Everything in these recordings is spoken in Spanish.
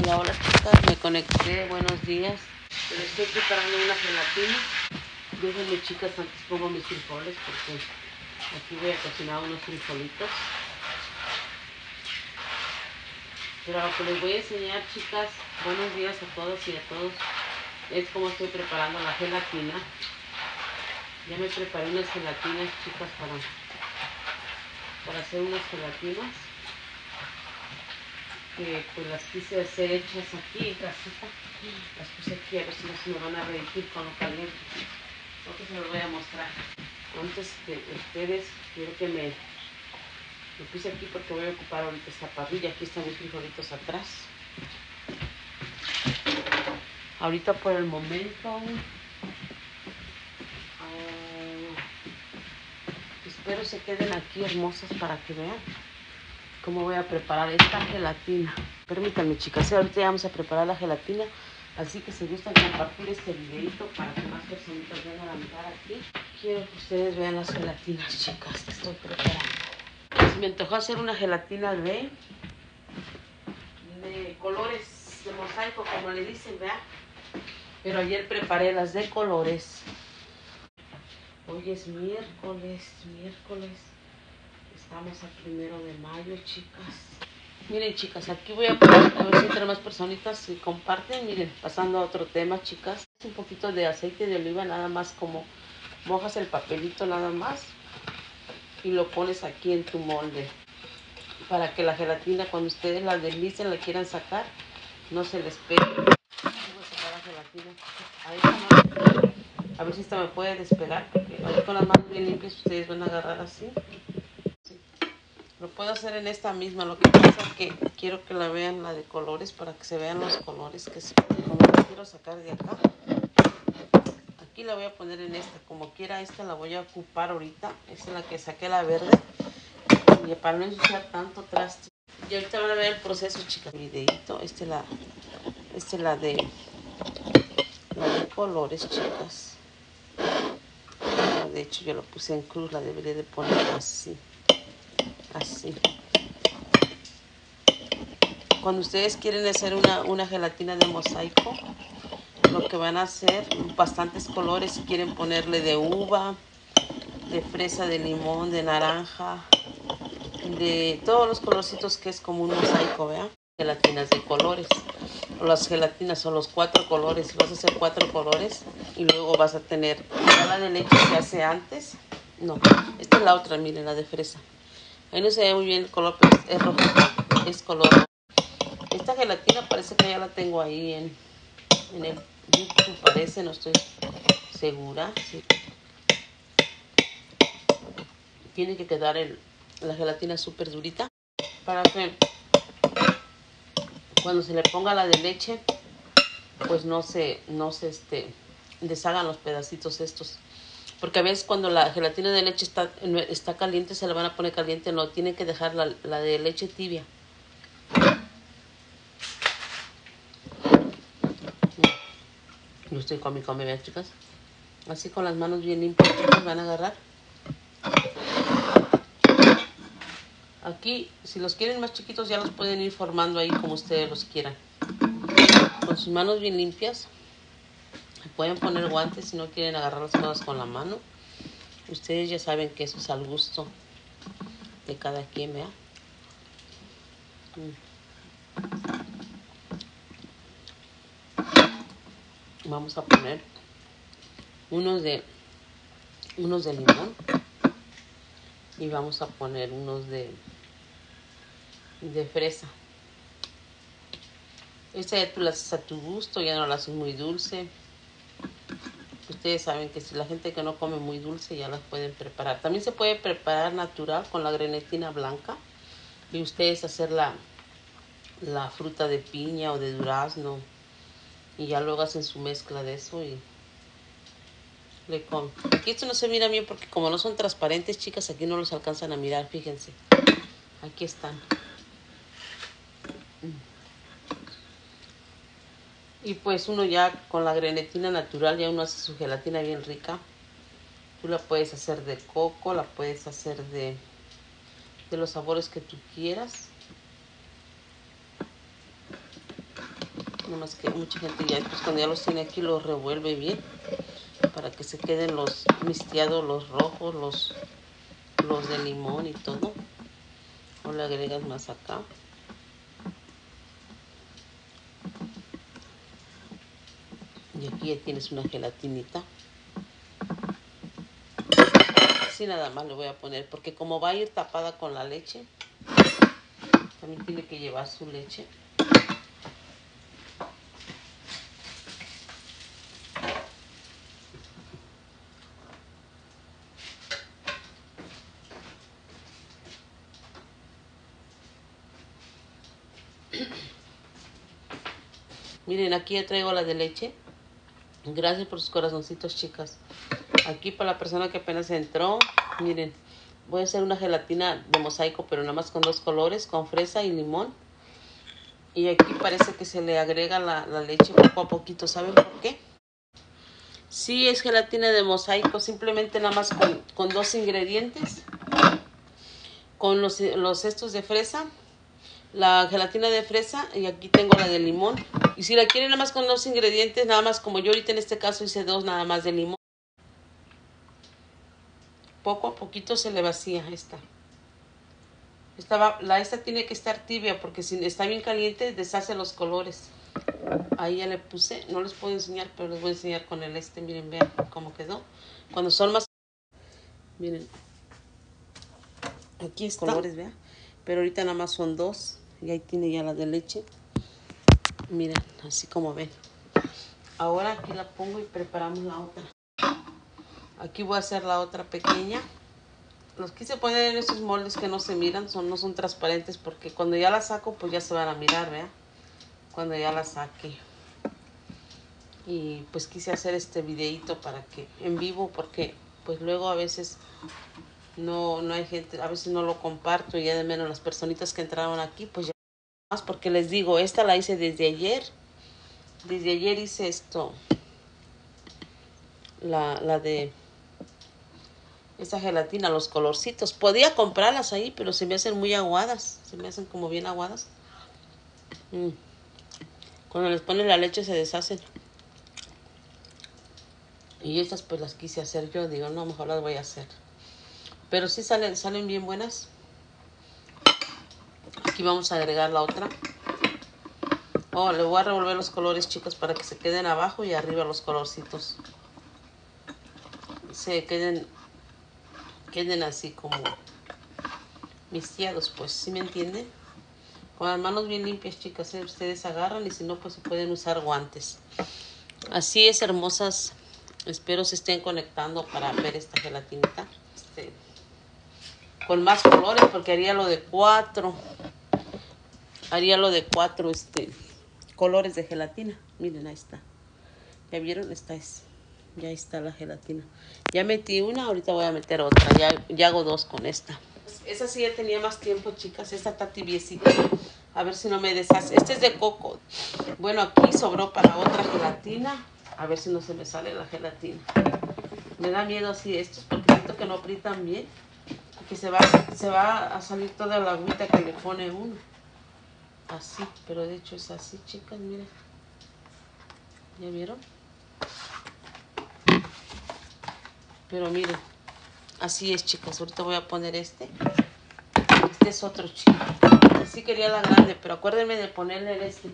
Hola, hola chicas, me conecté, buenos días. Estoy preparando una gelatina. Déjenme chicas, antes pongo mis frijoles porque aquí voy a cocinar unos frijolitos. Pero lo que les voy a enseñar chicas, buenos días a todos y a todos, es cómo estoy preparando la gelatina. Ya me preparé unas gelatinas chicas para, para hacer unas gelatinas que pues las quise hacer hechas aquí casita. Las puse aquí a ver si no se me van a reír con lo caliente. Porque se los voy a mostrar. Antes de ustedes, quiero que me lo puse aquí porque voy a ocupar ahorita esta parrilla. Aquí están mis frijolitos atrás. Ahorita por el momento uh, espero se queden aquí hermosas para que vean cómo voy a preparar esta gelatina. Permítanme chicas, ahorita vamos a preparar la gelatina. Así que si gustan compartir este videito para que más personas vengan a mirar aquí. Quiero que ustedes vean las gelatinas chicas que estoy preparando. Pues me antojó hacer una gelatina de, de colores, de mosaico como le dicen, ¿verdad? Pero ayer preparé las de colores. Hoy es miércoles, miércoles. Estamos a primero de mayo, chicas. Miren, chicas, aquí voy a poner, a ver si entre más personitas y comparten. Miren, pasando a otro tema, chicas. Un poquito de aceite de oliva, nada más como mojas el papelito nada más y lo pones aquí en tu molde para que la gelatina cuando ustedes la deslicen, la quieran sacar, no se les pegue. A ver si esta me puede despegar, porque con las manos bien limpias ustedes van a agarrar así. Lo puedo hacer en esta misma, lo que pasa es que quiero que la vean la de colores para que se vean los colores que como la quiero sacar de acá. Aquí la voy a poner en esta, como quiera esta la voy a ocupar ahorita. Esta es la que saqué la verde. Y para no ensuciar tanto traste. Y ahorita van a ver el proceso, chicas. Videito, esta es la, esta es la de, la de colores, chicas. De hecho yo lo puse en cruz, la debería de poner así así. Cuando ustedes quieren hacer una, una, gelatina de mosaico lo que van a hacer bastantes colores quieren ponerle de uva de fresa de limón de naranja de todos los colorcitos que es como un mosaico vean gelatinas de colores. Las gelatinas son los cuatro colores vas a hacer cuatro colores y luego vas a tener la de leche que hace antes no esta es la otra miren la de fresa Ahí no se ve muy bien el color, pero es rojo. Es color Esta gelatina parece que ya la tengo ahí en, en el. Parece, no estoy segura. Tiene que quedar el, la gelatina súper durita. Para que cuando se le ponga la de leche, pues no se, no se este, deshagan los pedacitos estos. Porque a veces cuando la gelatina de leche está, está caliente, se la van a poner caliente. No, tienen que dejar la, la de leche tibia. Yo estoy con mi come, chicas. Así con las manos bien limpias, chicas, van a agarrar. Aquí, si los quieren más chiquitos, ya los pueden ir formando ahí como ustedes los quieran. Con sus manos bien limpias. Pueden poner guantes si no quieren agarrar las cosas con la mano. Ustedes ya saben que eso es al gusto de cada quien, ¿vea? Mm. Vamos a poner unos de unos de limón y vamos a poner unos de de fresa. Esta ya tú la haces a tu gusto, ya no la haces muy dulce ustedes saben que si la gente que no come muy dulce ya las pueden preparar. También se puede preparar natural con la grenetina blanca y ustedes hacer la, la fruta de piña o de durazno y ya luego hacen su mezcla de eso y le comen. Aquí esto no se mira bien porque como no son transparentes, chicas, aquí no los alcanzan a mirar, fíjense. Aquí están. Y pues uno ya con la grenetina natural ya uno hace su gelatina bien rica. Tú la puedes hacer de coco, la puedes hacer de, de los sabores que tú quieras. más que mucha gente ya, pues cuando ya los tiene aquí, los revuelve bien para que se queden los mistiados, los rojos, los, los de limón y todo. O le agregas más acá. Tienes una gelatinita. Así nada más le voy a poner, porque como va a ir tapada con la leche, también tiene que llevar su leche. Miren, aquí ya traigo la de leche. Gracias por sus corazoncitos, chicas. Aquí para la persona que apenas entró, miren, voy a hacer una gelatina de mosaico, pero nada más con dos colores, con fresa y limón. Y aquí parece que se le agrega la, leche poco a poquito. ¿Saben por qué? Sí, es gelatina de mosaico, simplemente nada más con, con dos ingredientes. Con los, los cestos de fresa la gelatina de fresa y aquí tengo la de limón. Y si la quieren nada más con dos ingredientes, nada más como yo ahorita en este caso hice dos nada más de limón. Poco a poquito se le vacía esta. Esta, la, esta tiene que estar tibia porque si está bien caliente deshace los colores. Ahí ya le puse, no les puedo enseñar, pero les voy a enseñar con el este. Miren, vean cómo quedó. Cuando son más... Miren. Aquí están. Colores, vean. Pero ahorita nada más son dos y ahí tiene ya la de leche miren así como ven. Ahora aquí la pongo y preparamos la otra. Aquí voy a hacer la otra pequeña. Los quise poner en esos moldes que no se miran son no son transparentes porque cuando ya la saco pues ya se van a mirar vea cuando ya la saque. Y pues quise hacer este videito para que en vivo porque pues luego a veces no, no hay gente, a veces no lo comparto y ya de menos las personitas que entraron aquí, pues ya porque les digo, esta la hice desde ayer. Desde ayer hice esto. La, la de esa gelatina, los colorcitos. Podía comprarlas ahí, pero se me hacen muy aguadas. Se me hacen como bien aguadas. Mm. Cuando les ponen la leche se deshacen. Y estas pues las quise hacer yo. Digo, no, mejor las voy a hacer. Pero sí salen, salen bien buenas. Aquí vamos a agregar la otra. Oh, le voy a revolver los colores, chicos, para que se queden abajo y arriba los colorcitos. Se queden, queden así como mistiados, pues, ¿sí me entienden? Con las manos bien limpias, chicas, ¿eh? ustedes agarran y si no, pues se pueden usar guantes. Así es, hermosas. Espero se estén conectando para ver esta gelatinita. Este, con más colores porque haría lo de cuatro. Haría lo de cuatro este, colores de gelatina. Miren, ahí está. ¿Ya vieron? Esta es. Ya está la gelatina. Ya metí una, ahorita voy a meter otra. Ya, ya hago dos con esta. Esa sí ya tenía más tiempo, chicas. Esta está tibiecita. A ver si no me deshace. Este es de coco. Bueno, aquí sobró para otra gelatina. A ver si no se me sale la gelatina. Me da miedo así estos porque siento que no aprietan bien que se va, se va a salir toda la agüita que le pone uno. Así, pero de hecho es así, chicas, miren. ¿Ya vieron? Pero miren, así es, chicas. Ahorita voy a poner este. Este es otro chico. Así quería la grande, pero acuérdenme de ponerle este.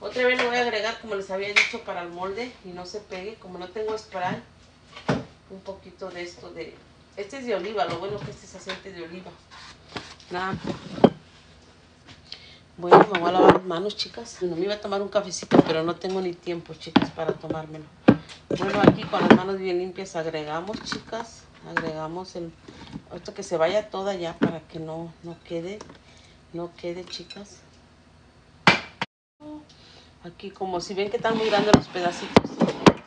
Otra vez le voy a agregar, como les había dicho, para el molde y no se pegue. Como no tengo spray, un poquito de esto de este es de oliva, lo bueno que este es aceite de oliva. Nada. Bueno, me voy a lavar las manos, chicas. Bueno, me iba a tomar un cafecito, pero no tengo ni tiempo, chicas, para tomármelo. Bueno, aquí con las manos bien limpias agregamos, chicas. Agregamos el... Esto que se vaya toda ya para que no, no quede, no quede, chicas. Aquí como si ven que están muy grandes los pedacitos.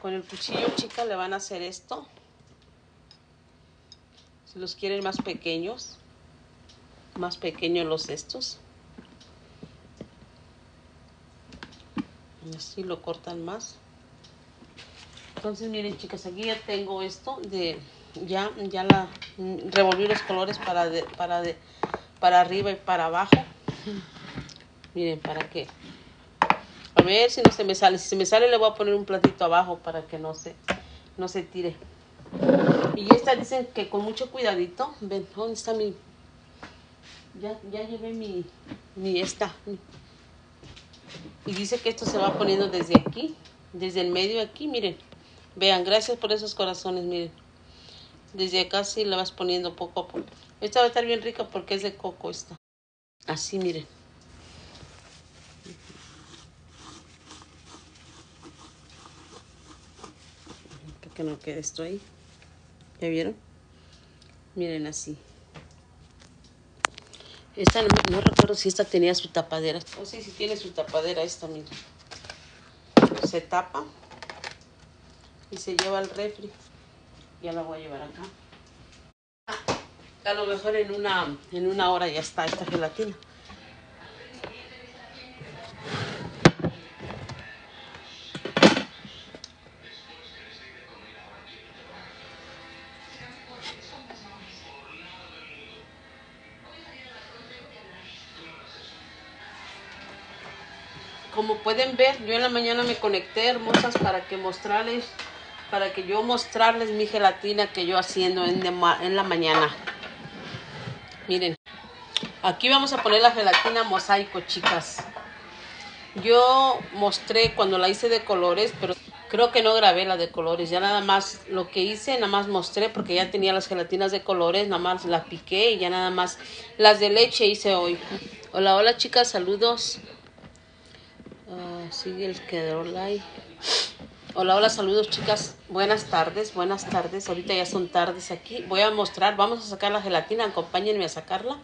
Con el cuchillo, chicas, le van a hacer esto. Si los quieren más pequeños, más pequeños los estos. Así lo cortan más. Entonces miren chicas, aquí ya tengo esto de ya ya la revolví los colores para para para arriba y para abajo. miren, para que A ver si no se me sale. Si se me sale le voy a poner un platito abajo para que no se, no se tire. Y esta dicen que con mucho cuidadito. Ven, ¿dónde está mi...? Ya, ya llevé mi, mi esta. Y dice que esto se va poniendo desde aquí. Desde el medio aquí, miren. Vean, gracias por esos corazones, miren. Desde acá sí la vas poniendo poco a poco. Esta va a estar bien rica porque es de coco esta. Así, miren. Para que no quede esto ahí. ¿Ya vieron? Miren así. Esta no, recuerdo si esta tenía su tapadera. Oh, sí, sí tiene su tapadera esta, miren. Se tapa y se lleva al refri. Ya la voy a llevar acá. A lo mejor en una, en una hora ya está esta gelatina. Ver, yo en la mañana me conecté, hermosas, para que mostrarles, para que yo mostrarles mi gelatina que yo haciendo en, en la mañana. Miren, aquí vamos a poner la gelatina mosaico, chicas. Yo mostré cuando la hice de colores, pero creo que no grabé la de colores. Ya nada más lo que hice, nada más mostré porque ya tenía las gelatinas de colores, nada más las piqué y ya nada más las de leche hice hoy. Hola, hola chicas, saludos. Uh, sigue el que like. Hola, hola, saludos chicas. Buenas tardes, buenas tardes. Ahorita ya son tardes aquí. Voy a mostrar, vamos a sacar la gelatina, acompáñenme a sacarla.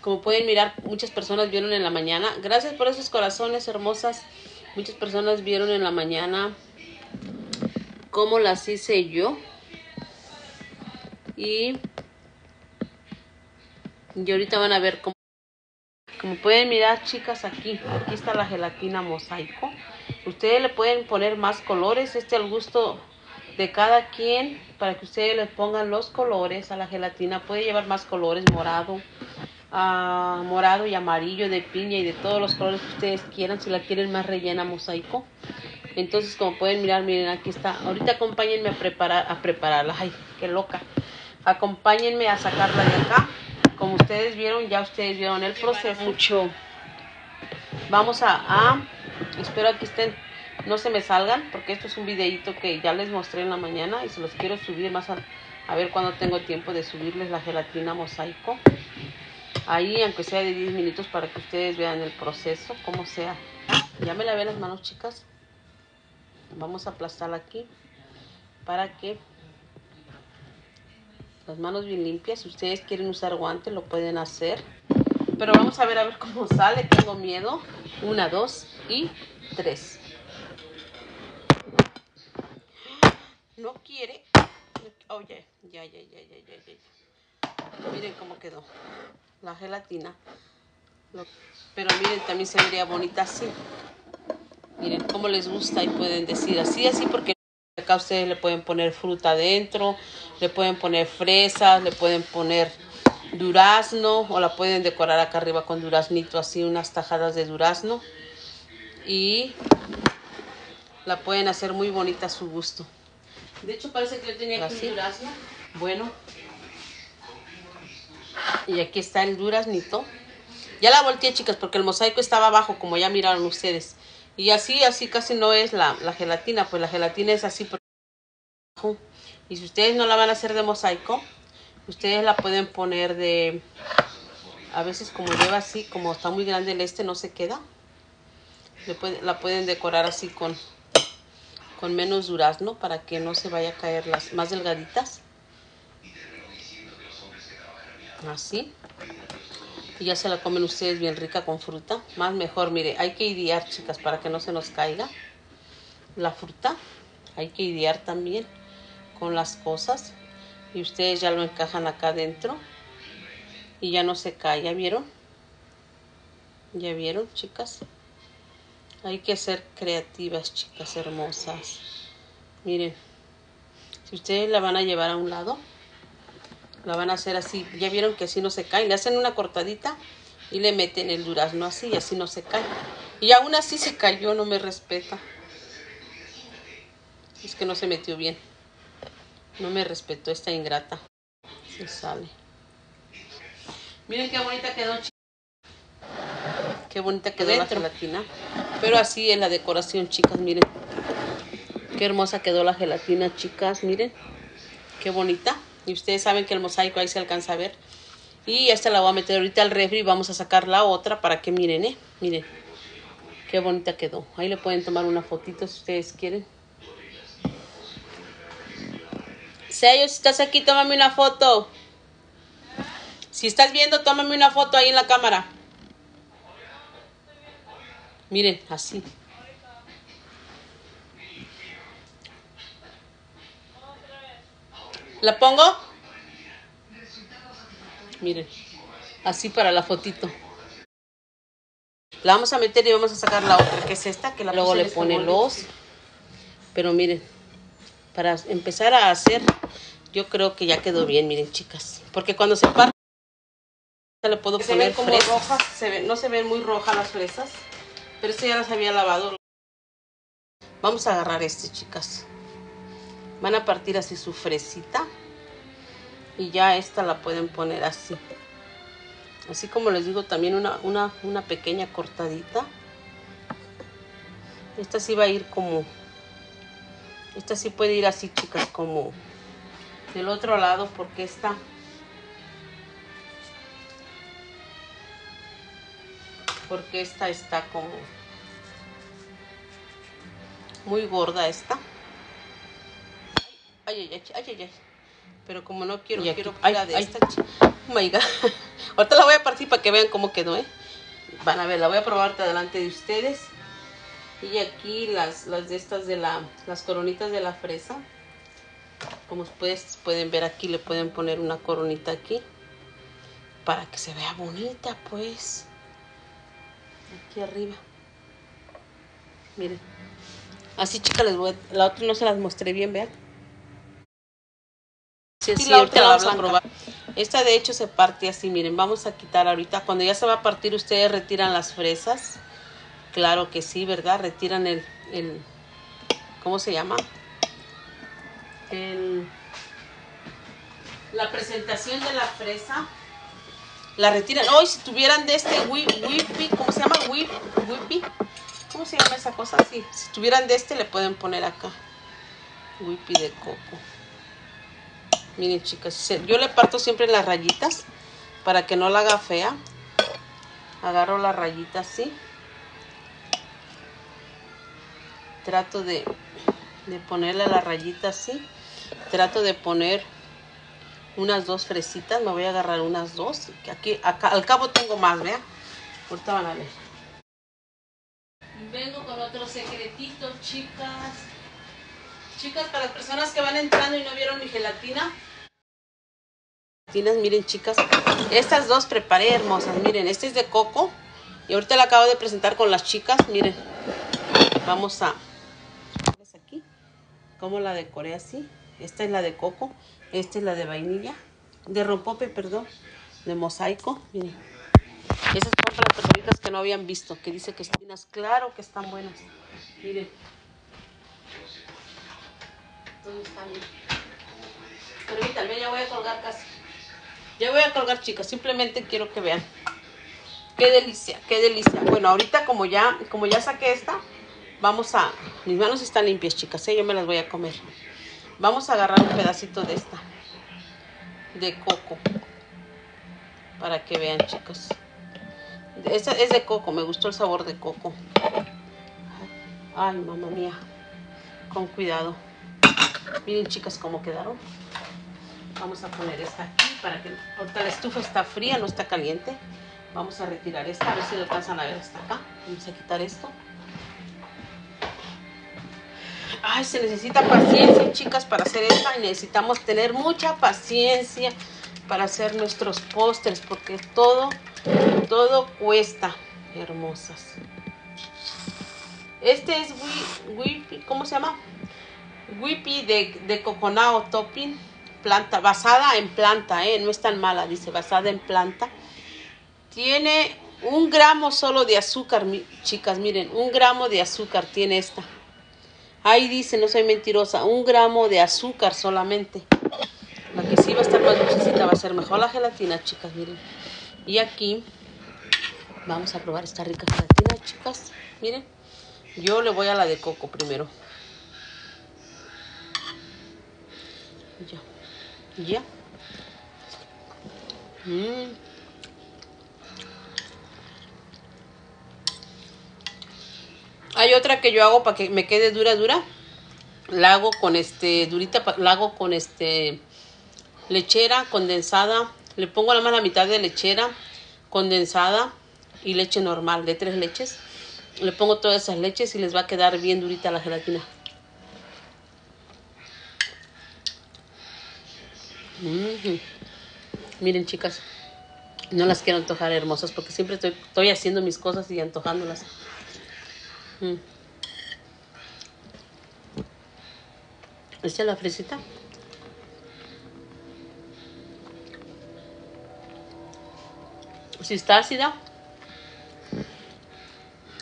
Como pueden mirar, muchas personas vieron en la mañana. Gracias por esos corazones hermosas. Muchas personas vieron en la mañana cómo las hice yo. Y, y ahorita van a ver cómo. Como pueden mirar, chicas, aquí, aquí está la gelatina mosaico. Ustedes le pueden poner más colores, este al gusto de cada quien, para que ustedes le pongan los colores a la gelatina. Puede llevar más colores, morado, uh, morado y amarillo, de piña y de todos los colores que ustedes quieran, si la quieren más rellena mosaico. Entonces, como pueden mirar, miren, aquí está. Ahorita acompáñenme a preparar, a prepararla. Ay, qué loca. Acompáñenme a sacarla de acá. Como ustedes vieron, ya ustedes vieron el proceso. Mucho. Vamos a, a espero que estén, no se me salgan, porque esto es un videito que ya les mostré en la mañana y se los quiero subir más a, a ver cuando tengo tiempo de subirles la gelatina mosaico. Ahí, aunque sea de 10 minutos, para que ustedes vean el proceso, como sea. Ya me lavé las manos, chicas. Vamos a aplastarla aquí para que las manos bien limpias. Si ustedes quieren usar guantes, lo pueden hacer. Pero vamos a ver a ver cómo sale. Tengo miedo. Una, dos y tres. No quiere. Oh, ya, ya, ya, ya, ya, ya, Miren cómo quedó la gelatina. Pero miren, también se vería bonita así. Miren cómo les gusta y pueden decir así, así, porque acá ustedes le pueden poner fruta adentro, le pueden poner fresas, le pueden poner durazno o la pueden decorar acá arriba con duraznito, así unas tajadas de durazno. Y la pueden hacer muy bonita a su gusto. De hecho parece que le tenía aquí durazno. Bueno. Y aquí está el duraznito. Ya la volteé, chicas, porque el mosaico estaba abajo, como ya miraron ustedes. Y así, así casi no es la, la gelatina, pues la gelatina es así Y si ustedes no la van a hacer de mosaico, ustedes la pueden poner de... A veces como lleva así, como está muy grande el este, no se queda. la pueden decorar así con, con menos durazno para que no se vaya a caer las más delgaditas. Así y ya se la comen ustedes bien rica con fruta. Más mejor, mire, hay que idear, chicas, para que no se nos caiga la fruta. Hay que idear también con las cosas. Y ustedes ya lo encajan acá adentro. Y ya no se cae, ¿ya vieron? ¿Ya vieron, chicas? Hay que ser creativas, chicas hermosas. Miren, si ustedes la van a llevar a un lado, la van a hacer así. Ya vieron que así no se cae. Le hacen una cortadita y le meten el durazno así y así no se cae. Y aún así se cayó, no me respeta. Es que no se metió bien. No me respetó esta ingrata. Se sale. Miren qué bonita quedó. Qué bonita quedó la gelatina. Pero así en la decoración, chicas, miren. Qué hermosa quedó la gelatina, chicas, miren. Qué bonita. Y ustedes saben que el mosaico ahí se alcanza a ver. Y esta la voy a meter ahorita al refri y vamos a sacar la otra para que miren, ¿eh? Miren. Qué bonita quedó. Ahí le pueden tomar una fotito si ustedes quieren. Sello, si estás aquí, tómame una foto. Si estás viendo, tómame una foto ahí en la cámara. Miren, así. ¿La pongo? Miren, así para la fotito. La vamos a meter y vamos a sacar la otra, que es esta, que la luego le pone los. Pero miren, para empezar a hacer, yo creo que ya quedó bien, miren chicas. Porque cuando se parte, le puedo poner como rojas, no se ven muy rojas las fresas. Pero este ya las había lavado. Vamos a agarrar este, chicas. Van a partir así su fresita. Y ya esta la pueden poner así. Así como les digo, también una, una, una pequeña cortadita. Esta sí va a ir como... Esta sí puede ir así, chicas, como del otro lado, porque esta... Porque esta está como... Muy gorda esta. Ay, ay, ay, ay, ay. Pero como no quiero, quiero la de esta. Oh my God. Ahorita la voy a partir para que vean cómo quedó, ¿eh? Van a ver, la voy a probar delante de ustedes. Y aquí las, las de estas de la, las coronitas de la fresa. Como ustedes pueden ver aquí, le pueden poner una coronita aquí. Para que se vea bonita, pues. Aquí arriba. Miren. Así, chicas, les voy a, la otra no se las mostré bien, vean. Sí, la otra la vamos a probar. Esta de hecho se parte así, miren, vamos a quitar ahorita. Cuando ya se va a partir, ustedes retiran las fresas. Claro que sí, ¿verdad? Retiran el, el ¿cómo se llama? El, la presentación de la fresa. La retiran. Hoy si tuvieran de este whippy, ¿cómo se llama? Whip, whippy. ¿Cómo se llama esa cosa? Sí, si tuvieran de este le pueden poner acá. Whippy de coco. Miren chicas, yo le parto siempre las rayitas para que no la haga fea. Agarro la rayita así. Trato de, de ponerle la rayita así. Trato de poner unas dos fresitas. Me voy a agarrar unas dos. Aquí, acá, al cabo tengo más, vean. Ahorita van. Vengo con otro secretito, chicas. Chicas, para las personas que van entrando y no vieron mi gelatina, miren chicas, estas dos preparé hermosas, miren, este es de coco y ahorita la acabo de presentar con las chicas, miren, vamos a, aquí, como la decoré así, esta es la de coco, esta es la de vainilla, de rompope, perdón, de mosaico, miren, esas son para las personitas que no habían visto, que dice que espinas, claro que están buenas, miren, ¿dónde están? Permítanme, ya voy a colgar casi. Ya voy a colgar, chicas. Simplemente quiero que vean. Qué delicia, qué delicia. Bueno, ahorita como ya, como ya saqué esta, vamos a... Mis manos están limpias, chicas. ¿eh? Yo me las voy a comer. Vamos a agarrar un pedacito de esta. De coco. Para que vean, chicos. Esta es de coco. Me gustó el sabor de coco. Ay, mamá mía. Con cuidado. Miren, chicas, cómo quedaron. Vamos a poner esta aquí para que ahorita la estufa está fría, no está caliente. Vamos a retirar esta, a ver si lo alcanzan a ver hasta acá. Vamos a quitar esto. Ay, se necesita paciencia, chicas, para hacer esta. Y necesitamos tener mucha paciencia para hacer nuestros pósters, porque todo, todo cuesta. Hermosas. Este es Whippy, ¿cómo se llama? Whippy de, de coconao topping basada en planta, ¿eh? no es tan mala, dice, basada en planta. Tiene Un gramo solo de azúcar, chicas, miren, un gramo de azúcar tiene esta. Ahí dice, no soy mentirosa, un gramo de azúcar solamente. La que sí va a estar más dulcecita va a ser mejor la gelatina, chicas, miren. Y aquí vamos a probar esta rica gelatina, chicas. Miren, yo le voy a la de coco primero. Ya, ya. Mm. Hay otra que yo hago para que me quede dura, dura. La hago con este, durita, la hago con este, lechera condensada. Le pongo la más la mitad de lechera condensada y leche normal de tres leches. Le pongo todas esas leches y les va a quedar bien durita la gelatina. Miren chicas, no las quiero antojar hermosas porque siempre estoy, estoy haciendo mis cosas y antojándolas. Mm. Esta es la fresita. Si está ácida,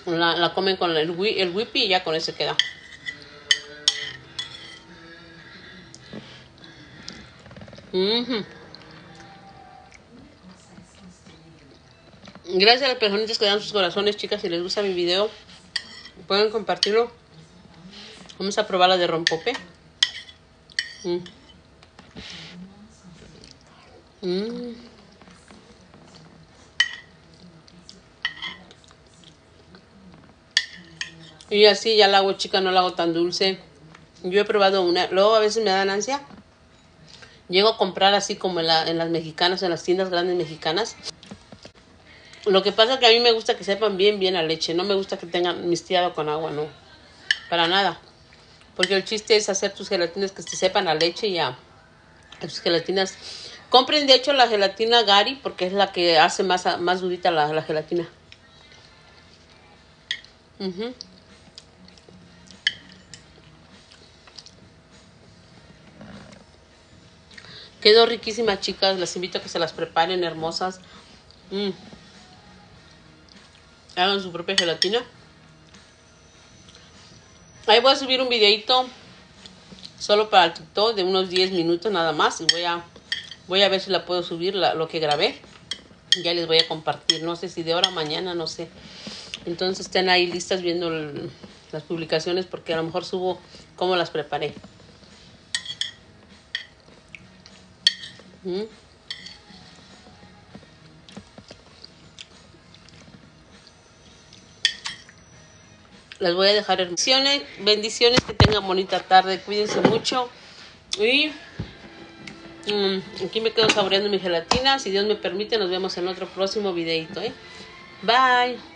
la, comen con el, el whippy y ya con eso queda. Gracias a las personitas que dan sus corazones, chicas. Si les gusta mi video, pueden compartirlo. Vamos a probar la de rompope. Mm. Mm. Y así ya la hago chica, no la hago tan dulce. Yo he probado una, luego a veces me dan ansia. Llego a comprar así como en, en las mexicanas, en las tiendas grandes mexicanas. Lo que pasa es que a mí me gusta que sepan bien, bien a leche. No me gusta que tengan mistiado con agua, no. Para nada. Porque el chiste es hacer tus gelatinas que te sepan a leche y a tus gelatinas. Compren de hecho la gelatina Gary porque es la que hace más, más durita la, gelatina. Quedó riquísima, chicas. Las invito a que se las preparen hermosas. Mm hagan su propia gelatina. Ahí voy a subir un videito solo para el TikTok de unos 10 minutos nada más. Y voy a, voy a ver si la puedo subir lo que grabé. Ya les voy a compartir. No sé si de hora a mañana, no sé. Entonces estén ahí listas viendo las publicaciones porque a lo mejor subo cómo las preparé. ¿Mm? Las voy a dejar bendiciones, bendiciones, que tengan bonita tarde, cuídense mucho. Y mm, aquí me quedo saboreando mi gelatina. Si Dios me permite, nos vemos en otro próximo videito. ¿eh? Bye.